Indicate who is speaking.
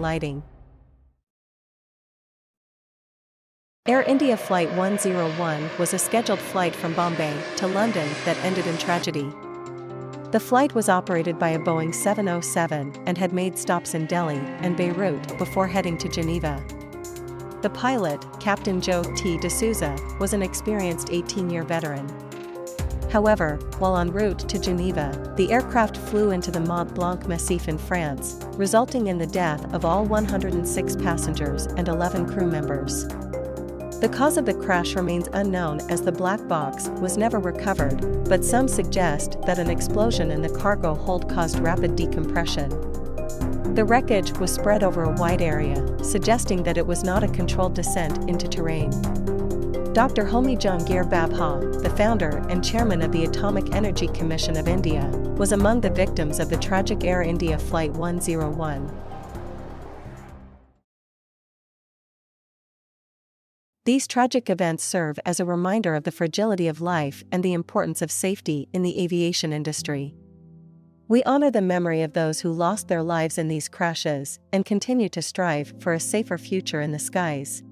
Speaker 1: lighting. Air India Flight 101 was a scheduled flight from Bombay to London that ended in tragedy. The flight was operated by a Boeing 707 and had made stops in Delhi and Beirut before heading to Geneva. The pilot, Captain Joe T. D'Souza, was an experienced 18-year veteran. However, while en route to Geneva, the aircraft flew into the Mont Blanc Massif in France, resulting in the death of all 106 passengers and 11 crew members. The cause of the crash remains unknown as the black box was never recovered, but some suggest that an explosion in the cargo hold caused rapid decompression. The wreckage was spread over a wide area, suggesting that it was not a controlled descent into terrain. Dr. Homi Jehangir Bhabha, the founder and chairman of the Atomic Energy Commission of India, was among the victims of the tragic Air India Flight 101. These tragic events serve as a reminder of the fragility of life and the importance of safety in the aviation industry. We honor the memory of those who lost their lives in these crashes and continue to strive for a safer future in the skies.